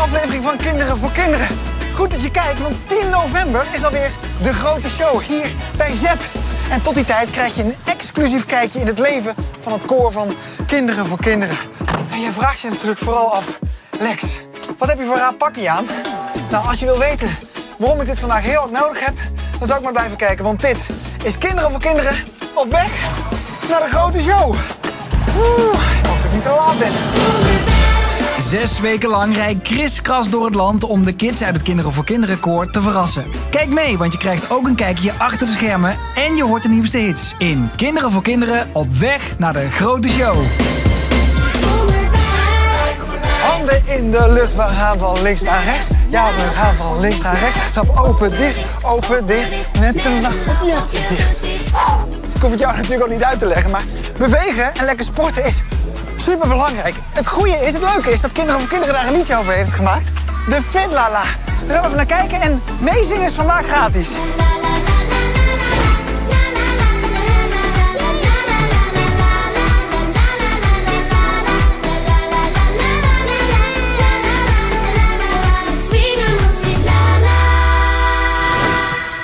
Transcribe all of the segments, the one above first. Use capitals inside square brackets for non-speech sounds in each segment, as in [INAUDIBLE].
aflevering van Kinderen voor Kinderen. Goed dat je kijkt, want 10 november is alweer de grote show hier bij ZEP. En tot die tijd krijg je een exclusief kijkje in het leven van het koor van Kinderen voor Kinderen. En je vraagt je natuurlijk vooral af, Lex, wat heb je voor raar pakje aan? Nou, als je wil weten waarom ik dit vandaag heel hard nodig heb, dan zou ik maar blijven kijken. Want dit is Kinderen voor Kinderen op weg naar de grote show. Oeh, ik hoop dat ik niet te laat ben. Zes weken lang rijdt Chris Kras door het land om de kids uit het Kinderen voor Kinderen koor te verrassen. Kijk mee, want je krijgt ook een kijkje achter de schermen en je hoort de nieuwste hits in Kinderen voor Kinderen op weg naar de grote show. Handen in de lucht, we gaan van links naar rechts. Ja, we gaan van links naar rechts. Trap open, dicht, open, dicht. Met een lach op je gezicht. Ik hoef het jou natuurlijk ook niet uit te leggen, maar bewegen en lekker sporten is super belangrijk. Het goede is, het leuke is dat Kinderen voor Kinderen daar een liedje over heeft gemaakt. De Fitlala. Daar gaan we even naar kijken en meezingen is vandaag gratis.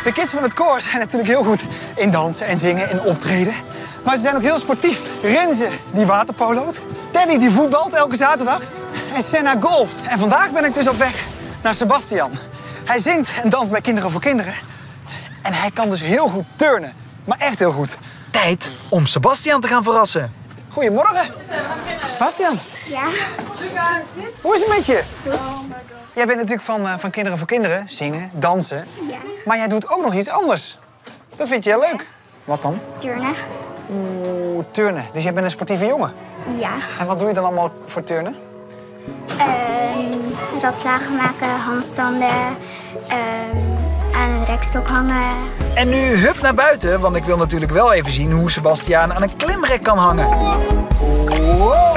De kids van het koor zijn natuurlijk heel goed in dansen en zingen en optreden. Maar ze zijn ook heel sportief. Renze die waterpoloot. Teddy die voetbalt elke zaterdag. En Senna golft. En vandaag ben ik dus op weg naar Sebastian. Hij zingt en danst bij Kinderen voor Kinderen. En hij kan dus heel goed turnen. Maar echt heel goed. Tijd om Sebastian te gaan verrassen. Goedemorgen. Sebastian, Ja, hoe is het met je? goed. Jij bent natuurlijk van, eh, van Kinderen voor Kinderen. Zingen, dansen. Ja. Maar jij doet ook nog iets anders. Dat vind je heel leuk. Wat dan? Turnen. Oeh, turnen. Dus jij bent een sportieve jongen. Ja. En wat doe je dan allemaal voor turnen? Ehm ratslagen maken, handstanden, ehm, aan een rekstok hangen. En nu hup naar buiten, want ik wil natuurlijk wel even zien hoe Sebastian aan een klimrek kan hangen. Wow!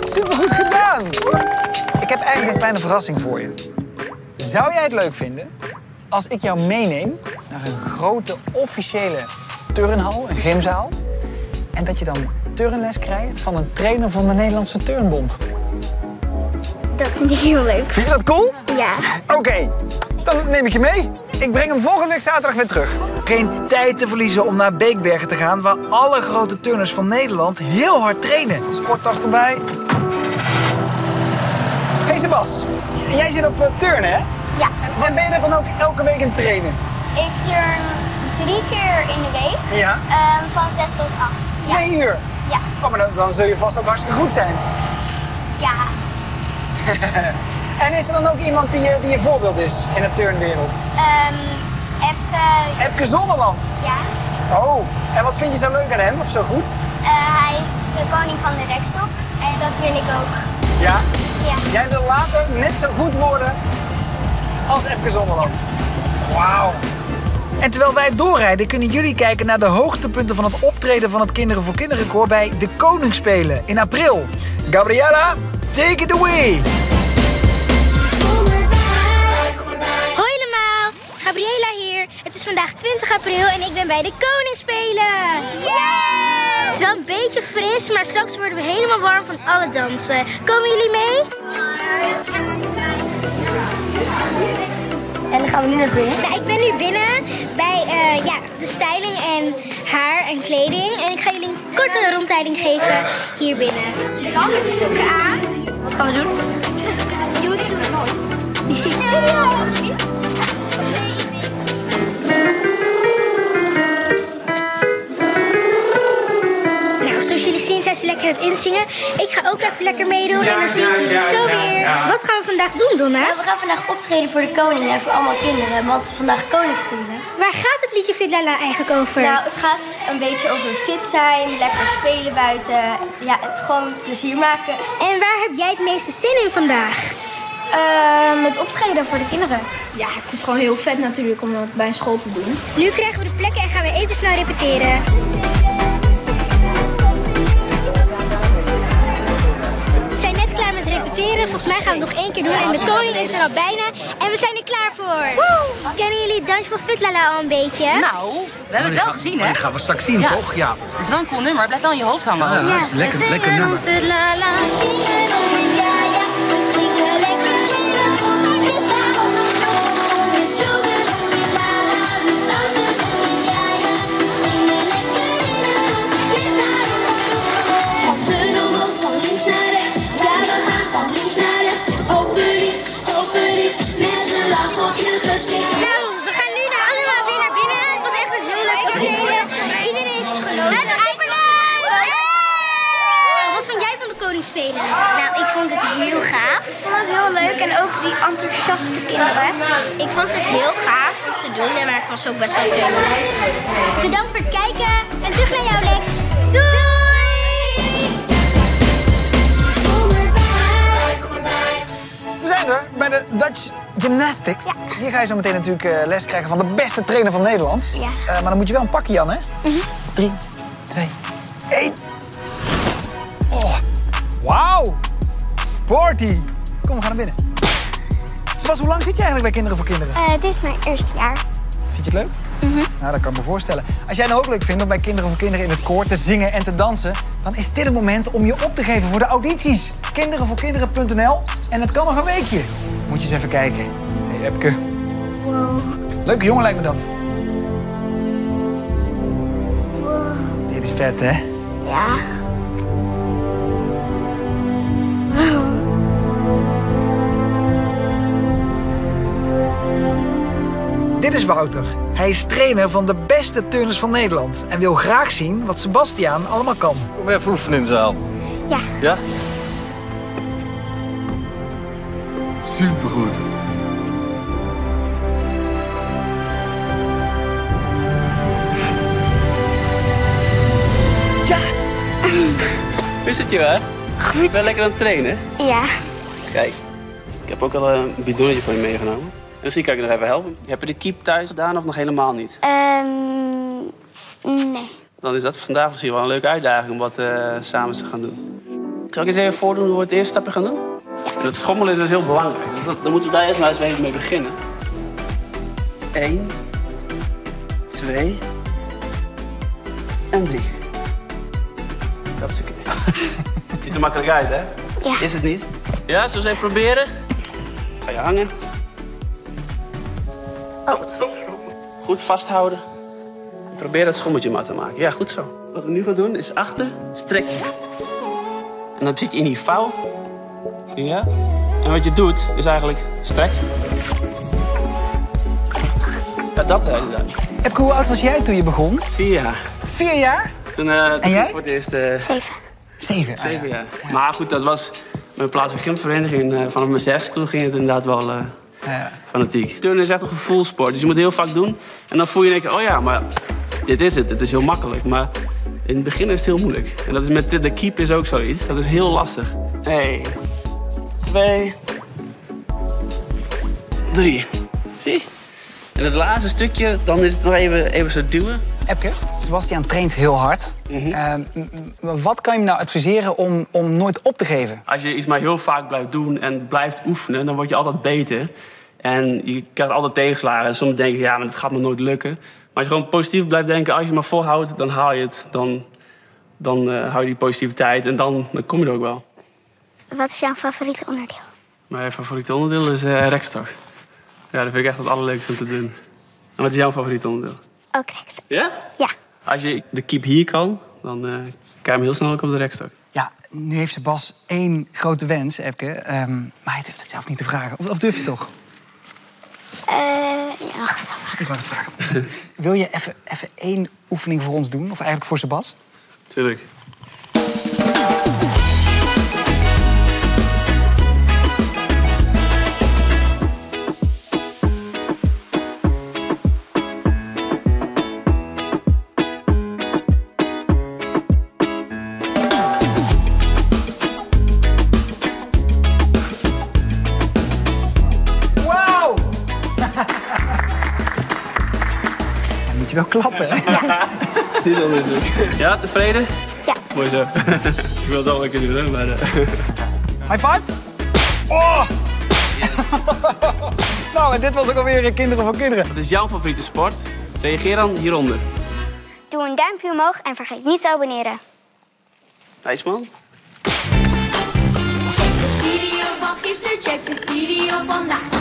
Supergoed gedaan! Ik heb eigenlijk een kleine verrassing voor je. Zou jij het leuk vinden als ik jou meeneem naar een grote officiële turnhal, een gymzaal, en dat je dan turnles krijgt van een trainer van de Nederlandse Turnbond? Dat vind ik heel leuk. Vind je dat cool? Ja. Oké, dan neem ik je mee. Ik breng hem volgende week zaterdag weer terug. Geen tijd te verliezen om naar Beekbergen te gaan, waar alle grote turners van Nederland heel hard trainen. Sporttas erbij. Hey Sebas, jij zit op eh, turnen hè? Ja. En ben je dat dan ook elke week aan het trainen? Ik turn drie keer in de week, Ja. ehm, van zes tot acht. Twee uur? Ja. Oh, maar dan, dan zul je vast ook hartstikke goed zijn. Ja. [LAUGHS] En is er dan ook iemand die, je- die je voorbeeld is in de turnwereld? Ehm Epke, Epke Zonderland. ja. Oh, en wat vind je zo leuk aan hem of zo goed? Eh, hij is de koning van de rekstok. En dat wil ik ook. Ja. Ja. Jij wil later net zo goed worden als Epke Zonderland. Wauw. En terwijl wij doorrijden, kunnen jullie kijken naar de hoogtepunten van het optreden van het Kinderen voor Kinderen koor bij de Koningsspelen in april. Gabriella, take it away! Hoi allemaal, Gabriela hier. Het is vandaag 20 april en ik ben bij de Koningsspelen. Het is wel een beetje fris, maar straks worden we helemaal warm van alle dansen. Komen jullie mee? Gaan we nu naar binnen. Nou, ik ben nu binnen bij eh, ja, de styling en haar en kleding. En ik ga jullie een korte rondleiding geven hier binnen. Lange sokken aan. Wat gaan we doen? [LAUGHS] YouTube. [LAUGHS] lekker meedoen en dan zie ik jullie zo weer. Wat gaan we vandaag doen, Donna? We gaan vandaag optreden voor de koning en voor allemaal kinderen, want ze vandaag koning spelen. Waar gaat het liedje Fitlala eigenlijk over? Nou, het gaat een beetje over fit zijn, lekker spelen buiten, ja, gewoon plezier maken. En waar heb jij het meeste zin in vandaag? Ehm het optreden voor de kinderen. Ja, het is gewoon heel vet natuurlijk om dat bij een school te doen. Nu krijgen we de plekken en gaan we even snel repeteren. Volgens mij gaan we het nog één keer doen. En de koning is er al bijna. En we zijn er klaar voor. Kennen jullie Dans van Fitlala al een beetje? Nou, we hebben het wel gezien, hè? Dat gaan we straks zien, Ja. toch? Ja. Het is wel een cool nummer. Blijf wel in je hoofd hangen. Ja, dat is lekker, lekker nummer. Koningsspelen? Nou, ik vond het heel gaaf. Ik vond het heel leuk en ook die enthousiaste kinderen. Ik vond het heel gaaf om te doen, maar het was ook best wel leuk. Bedankt voor het kijken en terug naar jou Lex. Doei! We zijn er bij de Dutch Gymnastics. Hier ga je zo meteen natuurlijk eh, les krijgen van de beste trainer van Nederland. Ja. Eh, maar dan moet je wel een pakje, Jan, hè? Drie, twee, één. Wauw. Sporty. Kom, we gaan naar binnen. Sebas, hoe lang zit je eigenlijk bij Kinderen voor Kinderen? Eh, dit is mijn eerste jaar. Vind je het leuk? Nou, dat kan ik me voorstellen. Als jij nou ook leuk vindt om bij Kinderen voor Kinderen in het koor te zingen en te dansen, dan is dit het moment om je op te geven voor de audities. Kinderenvoorkinderen.nl en het kan nog een weekje. Moet je eens even kijken. Hé, hey, Epke. Leuke jongen lijkt me dat. Dit is vet, hè? Ja. Dit is Wouter. Hij is trainer van de beste turners van Nederland en wil graag zien wat Sebastiaan allemaal kan. Kom even oefenen in de zaal. Ja. Ja? Supergoed. [LAUGHS] Hoe is het je hè? Goed. Ben je lekker aan het trainen? Ja. Kijk, ik heb ook al een bidonnetje voor je meegenomen. En misschien kan ik je nog even helpen. Heb je de keep thuis gedaan of nog helemaal niet? Ehm nee. Dan is dat vandaag misschien wel een leuke uitdaging om wat eh, samen te gaan doen. Zal ik eens even voordoen hoe we het eerste stapje gaan doen? Dat schommelen is dus heel belangrijk. Dus dat- dan moeten we daar eerst maar eens even mee beginnen. Eén, twee en drie. Dat is een keer. [LAUGHS] Ziet er makkelijk uit, hè? Ja. Is het niet? Ja, zullen we even proberen? Ga je hangen. Oh. Goed vasthouden. Probeer dat schommeltje maar te maken. Ja, goed zo. Wat we nu gaan doen is achter, strek. En dan zit je in die vouw. Ja. En wat je doet is eigenlijk strek. Ja, dat het. Epke, hoe oud was jij toen je begon? Vier jaar. Vier jaar? Toen, eh, toen En jij? voor het eerst eh, Zeven. Zeven. Ah, ja. Maar goed, dat was mijn plaatselijke gymvereniging eh, vanaf mijn zes. Toen ging het inderdaad wel eh, Ja. fanatiek. Turnen is echt een gevoelsport. Dus je moet heel vaak doen. En dan voel je in één keer, oh ja, maar dit is het. Het is heel makkelijk. Maar in het begin is het heel moeilijk. En dat is met de, keep is ook zoiets. Dat is heel lastig. Eén, twee, drie. Zie? En het laatste stukje, dan is het nog even, even zo duwen. Epke, Sebastiaan traint heel hard. Mhm. Ehm, wat kan je hem nou adviseren om, om nooit op te geven? Als je iets maar heel vaak blijft doen en blijft oefenen, dan word je altijd beter. En je krijgt altijd tegenslagen. En soms denk je, ja, maar het gaat me nooit lukken. Maar als je gewoon positief blijft denken, als je maar volhoudt, dan haal je het. Dan, dan eh, hou je die positiviteit en dan, dan kom je er ook wel. Wat is jouw favoriete onderdeel? Mijn favoriete onderdeel is eh rekstok. Ja, dat vind ik echt het allerleukste om te doen. En wat is jouw favoriete onderdeel? Ook rechts. Ja? Ja. Als je de keep hier kan, dan eh, kan je hem heel snel ook op de rekstok. Ja, nu heeft Sebas één grote wens, Epke. ehm, maar hij durft het zelf niet te vragen. Of, of durf je toch? Eh, ja, wacht. Ik mag het vragen. Wil je even, even één oefening voor ons doen? Of eigenlijk voor Sebas? Tuurlijk. Wel klappen? Niet anders doen. Ja, tevreden? Ja. Mooi zo. [LAUGHS] ik wil het wel een keer doen, maar... eh, High five? Oh! [LAUGHS] Nou, en dit was ook alweer Kinderen voor Kinderen. Wat is jouw favoriete sport? Reageer dan hieronder. Doe een duimpje omhoog en vergeet niet te abonneren. IJsman? Check de video van gisteren, check de video vandaag.